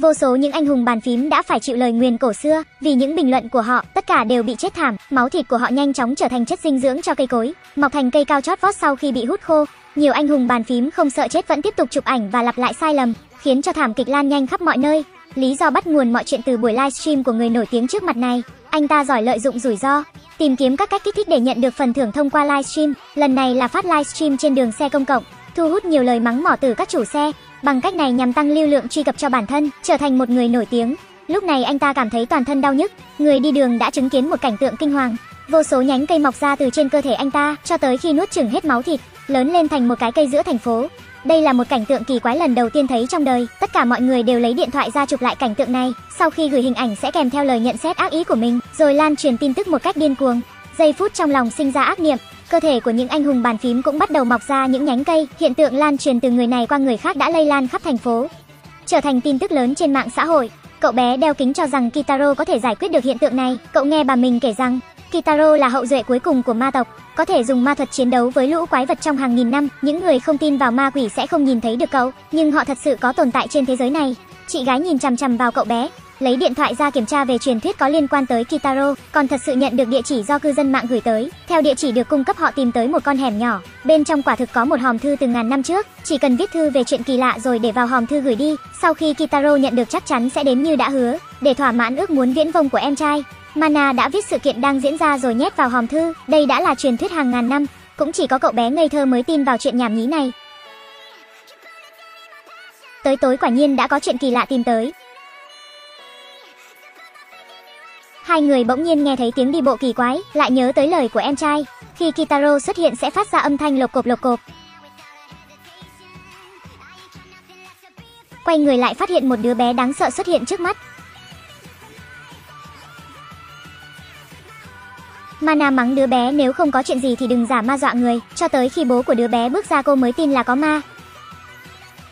Vô số những anh hùng bàn phím đã phải chịu lời nguyền cổ xưa, vì những bình luận của họ, tất cả đều bị chết thảm, máu thịt của họ nhanh chóng trở thành chất dinh dưỡng cho cây cối, mọc thành cây cao chót vót sau khi bị hút khô. Nhiều anh hùng bàn phím không sợ chết vẫn tiếp tục chụp ảnh và lặp lại sai lầm, khiến cho thảm kịch lan nhanh khắp mọi nơi. Lý do bắt nguồn mọi chuyện từ buổi livestream của người nổi tiếng trước mặt này. Anh ta giỏi lợi dụng rủi ro, tìm kiếm các cách kích thích để nhận được phần thưởng thông qua livestream. Lần này là phát livestream trên đường xe công cộng, thu hút nhiều lời mắng mỏ từ các chủ xe. Bằng cách này nhằm tăng lưu lượng truy cập cho bản thân, trở thành một người nổi tiếng. Lúc này anh ta cảm thấy toàn thân đau nhức, người đi đường đã chứng kiến một cảnh tượng kinh hoàng. Vô số nhánh cây mọc ra từ trên cơ thể anh ta, cho tới khi nuốt chửng hết máu thịt, lớn lên thành một cái cây giữa thành phố. Đây là một cảnh tượng kỳ quái lần đầu tiên thấy trong đời, tất cả mọi người đều lấy điện thoại ra chụp lại cảnh tượng này, sau khi gửi hình ảnh sẽ kèm theo lời nhận xét ác ý của mình, rồi lan truyền tin tức một cách điên cuồng. Giây phút trong lòng sinh ra ác niệm, cơ thể của những anh hùng bàn phím cũng bắt đầu mọc ra những nhánh cây, hiện tượng lan truyền từ người này qua người khác đã lây lan khắp thành phố, trở thành tin tức lớn trên mạng xã hội. Cậu bé đeo kính cho rằng Kitaro có thể giải quyết được hiện tượng này. Cậu nghe bà mình kể rằng, Kitaro là hậu duệ cuối cùng của ma tộc, có thể dùng ma thuật chiến đấu với lũ quái vật trong hàng nghìn năm. Những người không tin vào ma quỷ sẽ không nhìn thấy được cậu, nhưng họ thật sự có tồn tại trên thế giới này. Chị gái nhìn chằm chằm vào cậu bé, lấy điện thoại ra kiểm tra về truyền thuyết có liên quan tới Kitaro, còn thật sự nhận được địa chỉ do cư dân mạng gửi tới. Theo địa chỉ được cung cấp họ tìm tới một con hẻm nhỏ, bên trong quả thực có một hòm thư từ ngàn năm trước, chỉ cần viết thư về chuyện kỳ lạ rồi để vào hòm thư gửi đi, sau khi Kitaro nhận được chắc chắn sẽ đến như đã hứa, để thỏa mãn ước muốn viễn vông của em trai. Mana đã viết sự kiện đang diễn ra rồi nhét vào hòm thư, đây đã là truyền thuyết hàng ngàn năm, cũng chỉ có cậu bé ngây thơ mới tin vào chuyện nhảm nhí này. Tới tối quả nhiên đã có chuyện kỳ lạ tìm tới. Hai người bỗng nhiên nghe thấy tiếng đi bộ kỳ quái, lại nhớ tới lời của em trai. Khi Kitaro xuất hiện sẽ phát ra âm thanh lộc cộp lộc cộp. Quay người lại phát hiện một đứa bé đáng sợ xuất hiện trước mắt. Mana mắng đứa bé nếu không có chuyện gì thì đừng giả ma dọa người, cho tới khi bố của đứa bé bước ra cô mới tin là có ma.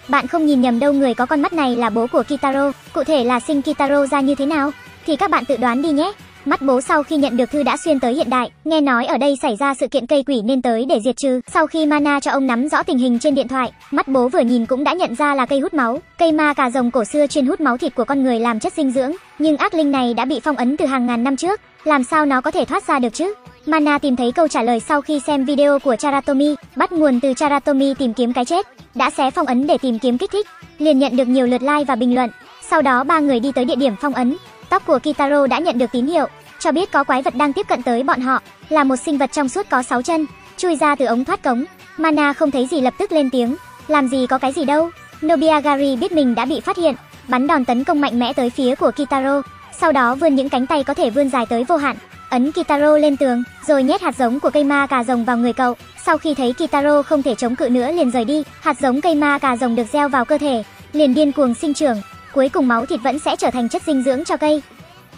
Bạn không nhìn nhầm đâu người có con mắt này là bố của Kitaro, cụ thể là sinh Kitaro ra như thế nào? Thì các bạn tự đoán đi nhé. Mắt bố sau khi nhận được thư đã xuyên tới hiện đại, nghe nói ở đây xảy ra sự kiện cây quỷ nên tới để diệt trừ. Sau khi Mana cho ông nắm rõ tình hình trên điện thoại, mắt bố vừa nhìn cũng đã nhận ra là cây hút máu. Cây ma cà rồng cổ xưa chuyên hút máu thịt của con người làm chất dinh dưỡng, nhưng ác linh này đã bị phong ấn từ hàng ngàn năm trước, làm sao nó có thể thoát ra được chứ? Mana tìm thấy câu trả lời sau khi xem video của Charatomi, bắt nguồn từ Charatomi tìm kiếm cái chết, đã xé phong ấn để tìm kiếm kích thích, liền nhận được nhiều lượt like và bình luận. Sau đó ba người đi tới địa điểm phong ấn, tóc của Kitaro đã nhận được tín hiệu, cho biết có quái vật đang tiếp cận tới bọn họ, là một sinh vật trong suốt có 6 chân, chui ra từ ống thoát cống. Mana không thấy gì lập tức lên tiếng, làm gì có cái gì đâu. Nobiagari biết mình đã bị phát hiện, bắn đòn tấn công mạnh mẽ tới phía của Kitaro, sau đó vươn những cánh tay có thể vươn dài tới vô hạn, ấn Kitaro lên tường, rồi nhét hạt giống của cây ma cà rồng vào người cậu. Sau khi thấy Kitaro không thể chống cự nữa liền rời đi, hạt giống cây ma cà rồng được gieo vào cơ thể, liền điên cuồng sinh trưởng, cuối cùng máu thịt vẫn sẽ trở thành chất dinh dưỡng cho cây.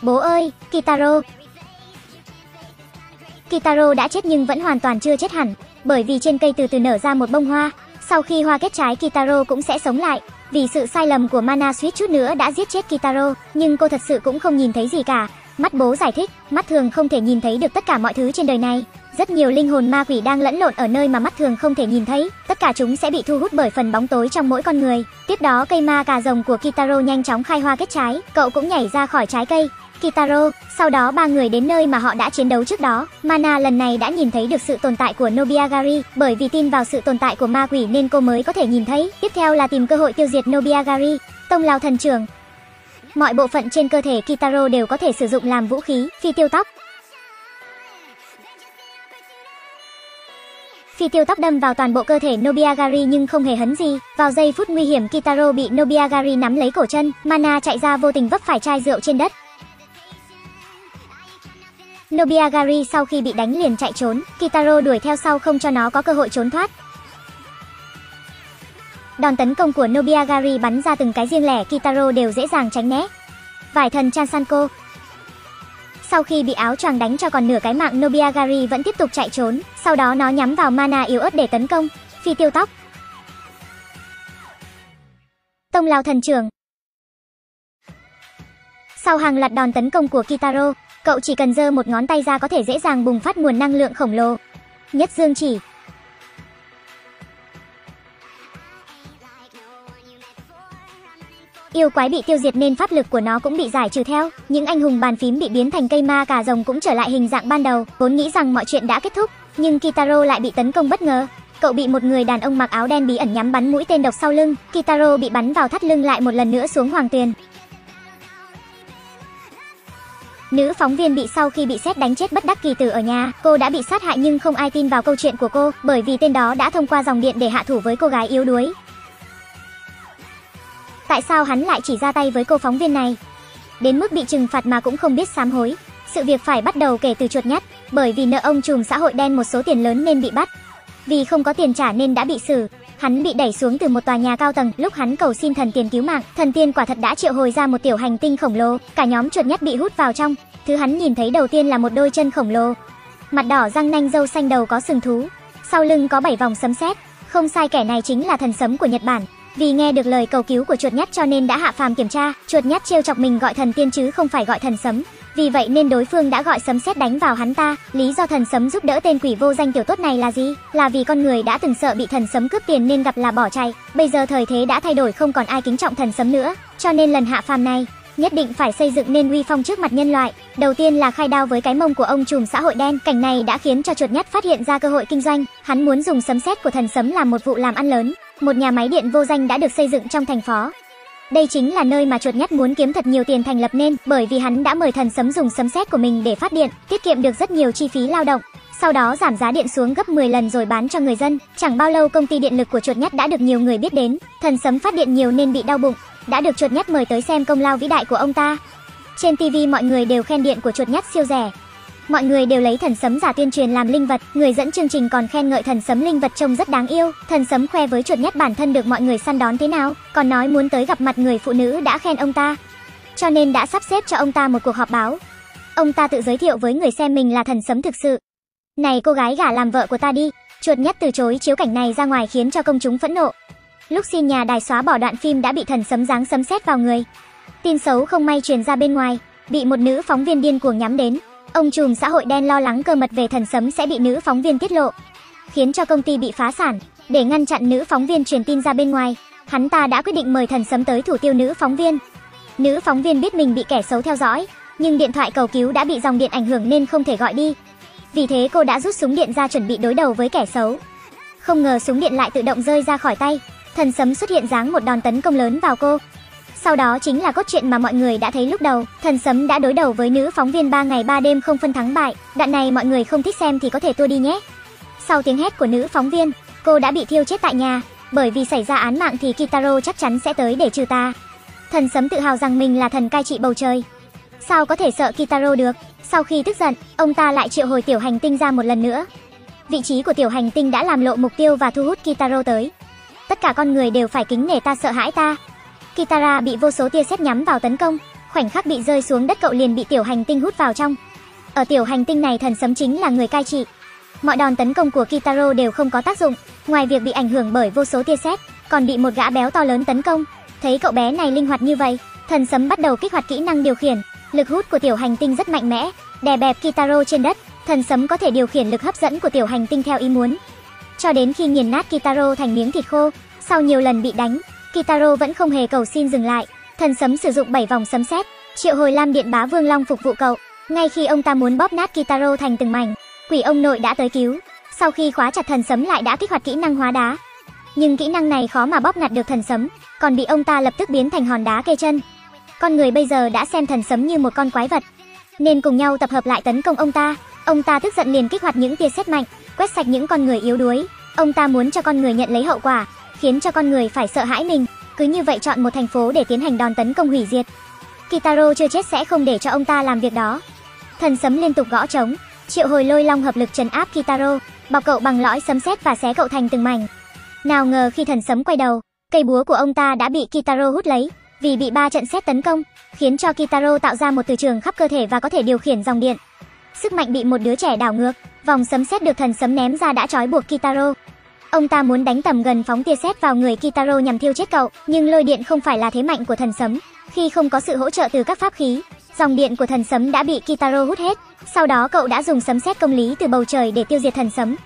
Bố ơi, Kitaro. Kitaro đã chết nhưng vẫn hoàn toàn chưa chết hẳn, bởi vì trên cây từ từ nở ra một bông hoa. Sau khi hoa kết trái Kitaro cũng sẽ sống lại. Vì sự sai lầm của Mana suýt chút nữa đã giết chết Kitaro, nhưng cô thật sự cũng không nhìn thấy gì cả. Mắt bố giải thích, mắt thường không thể nhìn thấy được tất cả mọi thứ trên đời này. Rất nhiều linh hồn ma quỷ đang lẫn lộn ở nơi mà mắt thường không thể nhìn thấy, tất cả chúng sẽ bị thu hút bởi phần bóng tối trong mỗi con người. Tiếp đó cây ma cà rồng của Kitaro nhanh chóng khai hoa kết trái, cậu cũng nhảy ra khỏi trái cây. Kitaro, sau đó ba người đến nơi mà họ đã chiến đấu trước đó. Mana lần này đã nhìn thấy được sự tồn tại của Nobiagari, bởi vì tin vào sự tồn tại của ma quỷ nên cô mới có thể nhìn thấy. Tiếp theo là tìm cơ hội tiêu diệt Nobiagari. Tông lao thần trưởng, Mọi bộ phận trên cơ thể Kitaro đều có thể sử dụng làm vũ khí, phi tiêu tóc. Phi tiêu tóc đâm vào toàn bộ cơ thể Nobiagari nhưng không hề hấn gì. Vào giây phút nguy hiểm Kitaro bị Nobiagari nắm lấy cổ chân, Mana chạy ra vô tình vấp phải chai rượu trên đất. Nobiagari sau khi bị đánh liền chạy trốn, Kitaro đuổi theo sau không cho nó có cơ hội trốn thoát. Đòn tấn công của Nobiagari bắn ra từng cái riêng lẻ Kitaro đều dễ dàng tránh né. Vải thần Chansanko sau khi bị áo choàng đánh cho còn nửa cái mạng Nobiagari vẫn tiếp tục chạy trốn, sau đó nó nhắm vào mana yếu ớt để tấn công, phi tiêu tóc. Tông lao thần trưởng Sau hàng loạt đòn tấn công của Kitaro, cậu chỉ cần giơ một ngón tay ra có thể dễ dàng bùng phát nguồn năng lượng khổng lồ. Nhất dương chỉ Yêu quái bị tiêu diệt nên pháp lực của nó cũng bị giải trừ theo. Những anh hùng bàn phím bị biến thành cây ma cà rồng cũng trở lại hình dạng ban đầu, vốn nghĩ rằng mọi chuyện đã kết thúc, nhưng Kitaro lại bị tấn công bất ngờ. Cậu bị một người đàn ông mặc áo đen bí ẩn nhắm bắn mũi tên độc sau lưng, Kitaro bị bắn vào thắt lưng lại một lần nữa xuống hoàng tuyền. Nữ phóng viên bị sau khi bị xét đánh chết bất đắc kỳ tử ở nhà, cô đã bị sát hại nhưng không ai tin vào câu chuyện của cô, bởi vì tên đó đã thông qua dòng điện để hạ thủ với cô gái yếu đuối. Tại sao hắn lại chỉ ra tay với cô phóng viên này? Đến mức bị trừng phạt mà cũng không biết sám hối. Sự việc phải bắt đầu kể từ chuột nhắt, bởi vì nợ ông trùm xã hội đen một số tiền lớn nên bị bắt. Vì không có tiền trả nên đã bị xử. Hắn bị đẩy xuống từ một tòa nhà cao tầng, lúc hắn cầu xin thần tiền cứu mạng, thần tiên quả thật đã triệu hồi ra một tiểu hành tinh khổng lồ, cả nhóm chuột nhắt bị hút vào trong. Thứ hắn nhìn thấy đầu tiên là một đôi chân khổng lồ. Mặt đỏ răng nanh râu xanh đầu có sừng thú, sau lưng có bảy vòng sấm sét. Không sai kẻ này chính là thần sấm của Nhật Bản. Vì nghe được lời cầu cứu của chuột nhắt cho nên đã hạ phàm kiểm tra, chuột nhắt trêu chọc mình gọi thần tiên chứ không phải gọi thần sấm. Vì vậy nên đối phương đã gọi sấm sét đánh vào hắn ta, lý do thần sấm giúp đỡ tên quỷ vô danh tiểu tốt này là gì? Là vì con người đã từng sợ bị thần sấm cướp tiền nên gặp là bỏ chạy. Bây giờ thời thế đã thay đổi không còn ai kính trọng thần sấm nữa, cho nên lần hạ phàm này, nhất định phải xây dựng nên uy phong trước mặt nhân loại. Đầu tiên là khai đao với cái mông của ông trùm xã hội đen, cảnh này đã khiến cho chuột nhắt phát hiện ra cơ hội kinh doanh, hắn muốn dùng sấm sét của thần sấm làm một vụ làm ăn lớn. Một nhà máy điện vô danh đã được xây dựng trong thành phố. Đây chính là nơi mà chuột nhắt muốn kiếm thật nhiều tiền thành lập nên, bởi vì hắn đã mời thần sấm dùng sấm sét của mình để phát điện, tiết kiệm được rất nhiều chi phí lao động. Sau đó giảm giá điện xuống gấp 10 lần rồi bán cho người dân. Chẳng bao lâu công ty điện lực của chuột nhắt đã được nhiều người biết đến. Thần sấm phát điện nhiều nên bị đau bụng, đã được chuột nhắt mời tới xem công lao vĩ đại của ông ta. Trên TV mọi người đều khen điện của chuột nhắt siêu rẻ, Mọi người đều lấy thần sấm giả tuyên truyền làm linh vật, người dẫn chương trình còn khen ngợi thần sấm linh vật trông rất đáng yêu. Thần sấm khoe với chuột nhất bản thân được mọi người săn đón thế nào, còn nói muốn tới gặp mặt người phụ nữ đã khen ông ta. Cho nên đã sắp xếp cho ông ta một cuộc họp báo. Ông ta tự giới thiệu với người xem mình là thần sấm thực sự. Này cô gái gả làm vợ của ta đi. Chuột nhất từ chối chiếu cảnh này ra ngoài khiến cho công chúng phẫn nộ. Lúc xin nhà đài xóa bỏ đoạn phim đã bị thần sấm giáng sấm sét vào người. Tin xấu không may truyền ra bên ngoài, bị một nữ phóng viên điên cuồng nhắm đến. Ông trùm xã hội đen lo lắng cơ mật về thần sấm sẽ bị nữ phóng viên tiết lộ, khiến cho công ty bị phá sản. Để ngăn chặn nữ phóng viên truyền tin ra bên ngoài, hắn ta đã quyết định mời thần sấm tới thủ tiêu nữ phóng viên. Nữ phóng viên biết mình bị kẻ xấu theo dõi, nhưng điện thoại cầu cứu đã bị dòng điện ảnh hưởng nên không thể gọi đi. Vì thế cô đã rút súng điện ra chuẩn bị đối đầu với kẻ xấu. Không ngờ súng điện lại tự động rơi ra khỏi tay, thần sấm xuất hiện giáng một đòn tấn công lớn vào cô. Sau đó chính là cốt truyện mà mọi người đã thấy lúc đầu, thần sấm đã đối đầu với nữ phóng viên 3 ngày 3 đêm không phân thắng bại. Đoạn này mọi người không thích xem thì có thể tua đi nhé. Sau tiếng hét của nữ phóng viên, cô đã bị thiêu chết tại nhà, bởi vì xảy ra án mạng thì Kitaro chắc chắn sẽ tới để trừ ta. Thần sấm tự hào rằng mình là thần cai trị bầu trời. Sao có thể sợ Kitaro được? Sau khi tức giận, ông ta lại triệu hồi tiểu hành tinh ra một lần nữa. Vị trí của tiểu hành tinh đã làm lộ mục tiêu và thu hút Kitaro tới. Tất cả con người đều phải kính nể ta sợ hãi ta, Kitara bị vô số tia sét nhắm vào tấn công, khoảnh khắc bị rơi xuống đất cậu liền bị tiểu hành tinh hút vào trong. Ở tiểu hành tinh này thần sấm chính là người cai trị. Mọi đòn tấn công của Kitaro đều không có tác dụng, ngoài việc bị ảnh hưởng bởi vô số tia sét, còn bị một gã béo to lớn tấn công. Thấy cậu bé này linh hoạt như vậy, thần sấm bắt đầu kích hoạt kỹ năng điều khiển. Lực hút của tiểu hành tinh rất mạnh mẽ, đè bẹp Kitaro trên đất, thần sấm có thể điều khiển lực hấp dẫn của tiểu hành tinh theo ý muốn. Cho đến khi nghiền nát Kitaro thành miếng thịt khô, sau nhiều lần bị đánh, Kitaro vẫn không hề cầu xin dừng lại. Thần sấm sử dụng 7 vòng sấm sét, triệu hồi Lam Điện Bá Vương Long phục vụ cậu. Ngay khi ông ta muốn bóp nát Kitaro thành từng mảnh, quỷ ông nội đã tới cứu. Sau khi khóa chặt thần sấm lại đã kích hoạt kỹ năng hóa đá. Nhưng kỹ năng này khó mà bóp nạt được thần sấm, còn bị ông ta lập tức biến thành hòn đá kê chân. Con người bây giờ đã xem thần sấm như một con quái vật, nên cùng nhau tập hợp lại tấn công ông ta. Ông ta tức giận liền kích hoạt những tia sét mạnh, quét sạch những con người yếu đuối. Ông ta muốn cho con người nhận lấy hậu quả, khiến cho con người phải sợ hãi mình. Cứ như vậy chọn một thành phố để tiến hành đòn tấn công hủy diệt. Kitaro chưa chết sẽ không để cho ông ta làm việc đó. Thần sấm liên tục gõ trống, triệu hồi lôi long hợp lực trấn áp Kitaro, bọc cậu bằng lõi sấm sét và xé cậu thành từng mảnh. Nào ngờ khi thần sấm quay đầu, cây búa của ông ta đã bị Kitaro hút lấy, vì bị ba trận xét tấn công, khiến cho Kitaro tạo ra một từ trường khắp cơ thể và có thể điều khiển dòng điện. Sức mạnh bị một đứa trẻ đảo ngược, vòng sấm sét được thần sấm ném ra đã trói buộc Kitaro. Ông ta muốn đánh tầm gần phóng tia sét vào người Kitaro nhằm thiêu chết cậu, nhưng lôi điện không phải là thế mạnh của thần sấm. Khi không có sự hỗ trợ từ các pháp khí, dòng điện của thần sấm đã bị Kitaro hút hết. Sau đó cậu đã dùng sấm sét công lý từ bầu trời để tiêu diệt thần sấm.